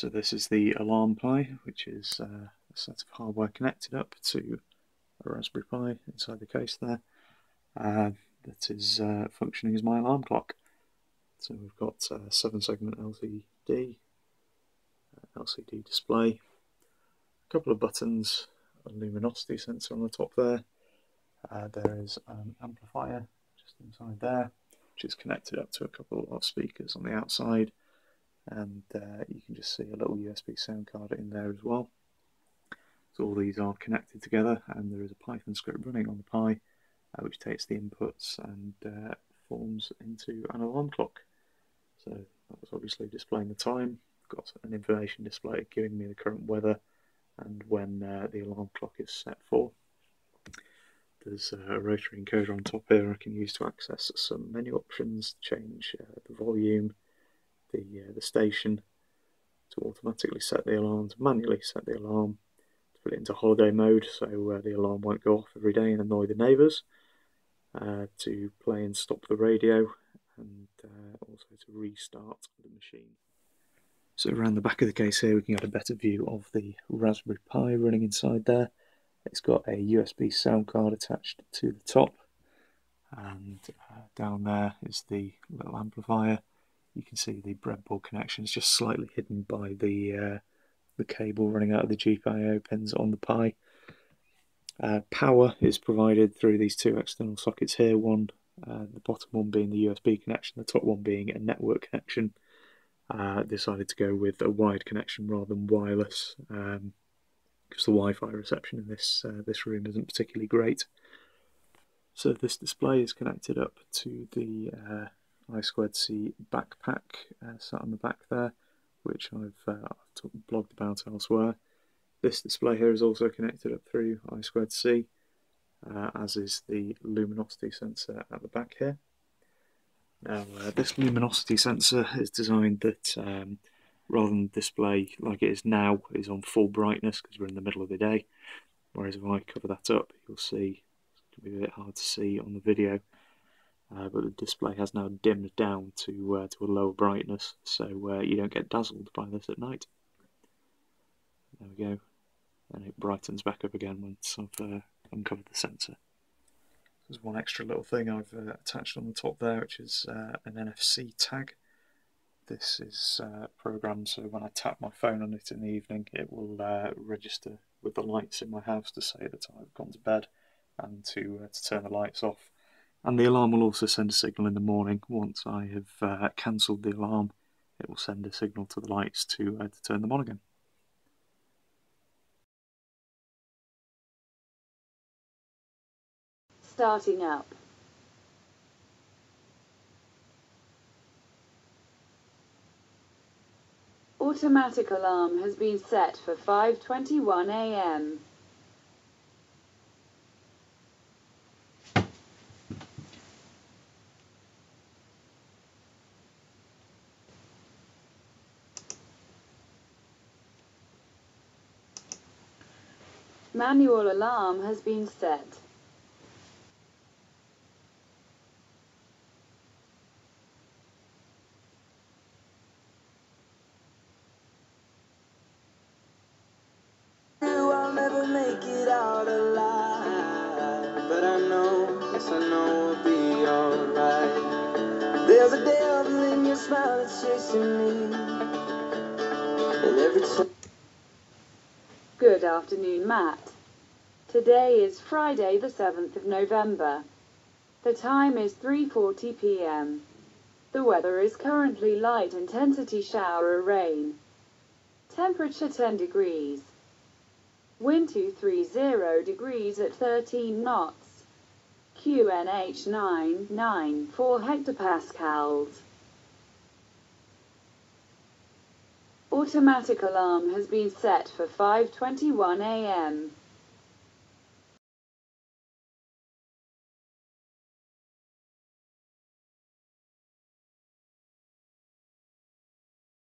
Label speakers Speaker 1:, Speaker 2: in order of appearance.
Speaker 1: So this is the alarm Pi, which is uh, a set of hardware connected up to a Raspberry Pi inside the case there. Uh, that is uh, functioning as my alarm clock. So we've got a 7 segment LCD, uh, LCD display, a couple of buttons, a luminosity sensor on the top there. Uh, there is an amplifier just inside there, which is connected up to a couple of speakers on the outside. And uh, you can just see a little USB sound card in there as well. So all these are connected together, and there is a Python script running on the Pi, uh, which takes the inputs and uh, forms into an alarm clock. So that was obviously displaying the time. Got an information display giving me the current weather and when uh, the alarm clock is set for. There's a rotary encoder on top here I can use to access some menu options, change uh, the volume, the, uh, the station, to automatically set the alarm, to manually set the alarm, to put it into holiday mode so uh, the alarm won't go off every day and annoy the neighbours, uh, to play and stop the radio, and uh, also to restart the machine. So around the back of the case here we can get a better view of the Raspberry Pi running inside there. It's got a USB sound card attached to the top and uh, down there is the little amplifier. You can see the breadboard connection is just slightly hidden by the uh, the cable running out of the GPIO pins on the Pi. Uh, power is provided through these two external sockets here, one uh, the bottom one being the USB connection, the top one being a network connection. Uh, decided to go with a wired connection rather than wireless um, because the Wi-Fi reception in this uh, this room isn't particularly great. So this display is connected up to the uh, I2C backpack uh, sat on the back there, which I've, uh, blogged about elsewhere. This display here is also connected up through I2C, uh, as is the luminosity sensor at the back here. Now, uh, this luminosity sensor is designed that um, rather than display like it is now, is on full brightness because we're in the middle of the day. Whereas if I cover that up, you'll see it's going to be a bit hard to see on the video. Uh, but the display has now dimmed down to uh, to a lower brightness, so uh, you don't get dazzled by this at night. There we go, and it brightens back up again once I've uh, uncovered the sensor. There's one extra little thing I've uh, attached on the top there, which is uh, an NFC tag. This is programmed so when I tap my phone on it in the evening, it will register with the lights in my house to say that I've gone to bed and to, to turn the lights off. And the alarm will also send a signal in the morning. Once I have uh, cancelled the alarm, it will send a signal to the lights to, to turn them on again.
Speaker 2: starting up. Automatic alarm has been set for 5.21 a.m. Manual alarm has been set.
Speaker 3: There's a devil in your smile that's chasing me. And every time.
Speaker 2: Good afternoon, Matt. Today is Friday, the 7th of November. The time is 3:40 p.m. The weather is currently light intensity shower or rain. Temperature 10 degrees. Wind 230 degrees at 13 knots. QNH 994 hectopascals. Automatic alarm has been set for 5.21 am.